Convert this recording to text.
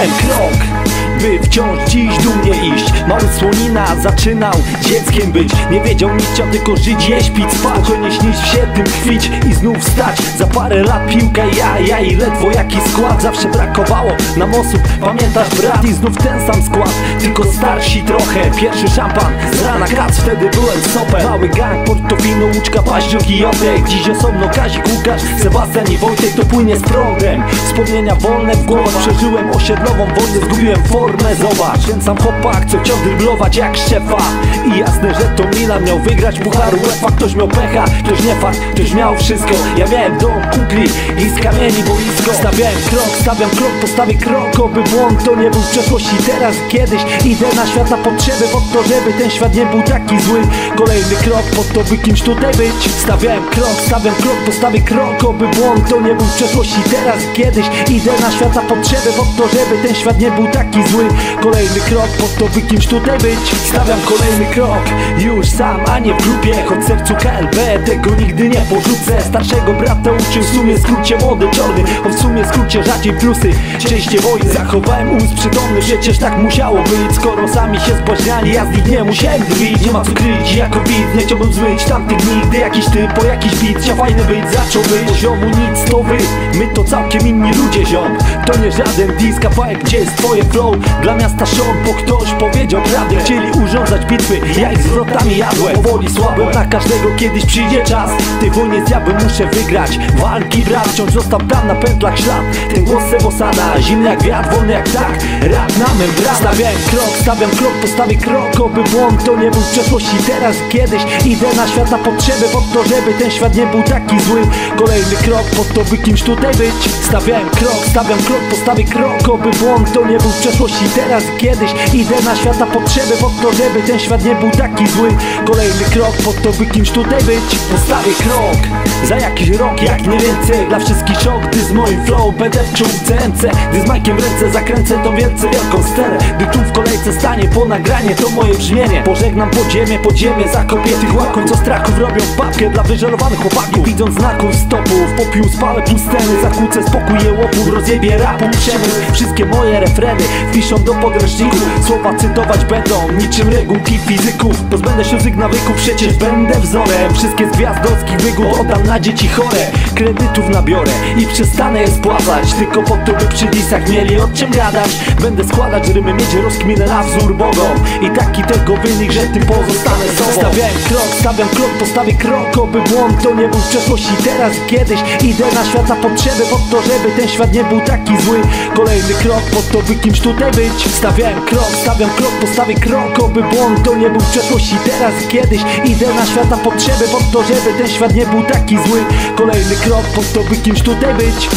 ten krok by wciąż dziś dumnie iść. Mały słonina zaczynał dzieckiem być. Nie wiedział nic, chciał tylko żyć, jeść, pić, spać. Spokojnie śnić się tym chwić i znów wstać. Za parę lat piłka ja, ja i ledwo jaki skład. Zawsze brakowało nam osób, pamiętasz brat I znów ten sam skład, tylko starsi trochę. Pierwszy szampan, z rana kac, wtedy byłem sopem. Mały gang, Portofino, Łuczka, Paździok i Jotek Dziś osobno Kazik, Łukasz, Sebastian i Wojtek To płynie z prądem, wspomnienia wolne w głowach Przeżyłem. Osiedlową wojnę, zgubiłem formę, zobacz Ten sam chłopak, co chciał dryblować jak szefa. I jasne, że to Milan miał wygrać Puchar UEFA Ktoś miał pecha, ktoś nie fakt, ktoś miał wszystko. Ja miałem dom, kumpli i z kamieni boisko. Stawiałem krok, stawiam krok, postawię krok Oby błąd to nie był w przeszłości. Teraz kiedyś idę na świat na potrzeby Po to, żeby ten świat nie był taki zły. Kolejny krok po to, by kimś tutaj być. Stawiałem krok, stawiam krok, postawię krok Oby błąd to nie był w przeszłości. Teraz kiedyś idę na świat na potrzeby Po to, żeby ten świat nie był taki zły. Kolejny krok po to, by kimś tutaj być. Stawiam kolejny krok, już sam, a nie w grupie Choć sercu KLB tego nigdy nie porzucę. Starszego brata uczył w sumie skrócie młody czarny Bo w sumie skrócie rzadziej plusy. Częściej wojny zachowałem umysł przytomny. Przecież tak musiało być Skoro sami się zbłaźniali, ja z nich nie musiałem drwić Nie ma co kryć jako bit, nie chciałbym zmyć tamtych dni Gdy jakiś typ po jakiś bit chciał fajny być. Zaczął być. Poziomu nic to wy. My to całkiem inni ludzie ziom. To nie żaden disk, kawałek gdzie jest twoje flow? Dla miasta szon, bo ktoś powiedział prawdę Chcieli urządzać bitwy, ja ich z wrotami jadłem. Powoli słabłem na każdego kiedyś przyjdzie czas. Tej wojnie z diabłem muszę wygrać. Walki brak, wciąż został tam na pętlach ślad. Ten głos Sebosana, zimny jak wiatr, wolny jak tak. Rap na mym brak Stawiałem krok, stawiam krok, postawię krok Oby błąd to nie był w przeszłości. Teraz kiedyś idę na świat na potrzeby Po to, żeby ten świat nie był taki zły. Kolejny krok po to, by kimś tutaj być. Stawiałem krok, stawiam krok, postawię krok Oby błąd to nie był w przeszłości. Teraz kiedyś idę na świat na potrzeby Po to, żeby ten świat nie był taki zły. Kolejny krok po to, by kimś tutaj być. Postawię krok za jakiś rok, jak nie więcej. Dla wszystkich szok, gdy z moim flow Będę w CNC. Gdy z majkiem ręce zakręcę tą wielce wielką sterę Gdy tu w kolejce stanie po nagranie To moje brzmienie. Pożegnam podziemie, podziemie Zakopię tych łakom, co strachów robią papkę Dla wyżerowanych chłopaków. Widząc znaków stopów Popiół spalę pusteny Zakłócę spokój jełopów Rozjebie rapu przemysł. Wszystkie moje refreny Wpiszą do podręczniku Słowa cytować będą Niczym regułki fizyków. Pozbędę się złych nawyków Przecież będę wzorem. Wszystkie z gwiazdowskich wygód Oddam na dzieci chore. Kredytów nabiorę I przestanę je spłacać. Tylko po to by przy disach mieli o czym gadać. Będę składać rymy Mieć rozkminę na wzór bogom I taki tego wynik, że tym pozostanę sobą. Stawiałem krok, stawiam krok, postawię krok Oby błąd to nie był w przeszłości. Teraz kiedyś idę na świat na potrzeby Po to, żeby ten świat nie był taki zły. Kolejny krok po to, by kimś tutaj być. Stawiałem krok, stawiam krok, postawię krok Oby błąd to nie był w przeszłości Teraz kiedyś. Idę na świat na potrzeby Po to, żeby ten świat nie był taki zły. Kolejny krok po to, by kimś tutaj być